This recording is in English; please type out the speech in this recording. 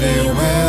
everywhere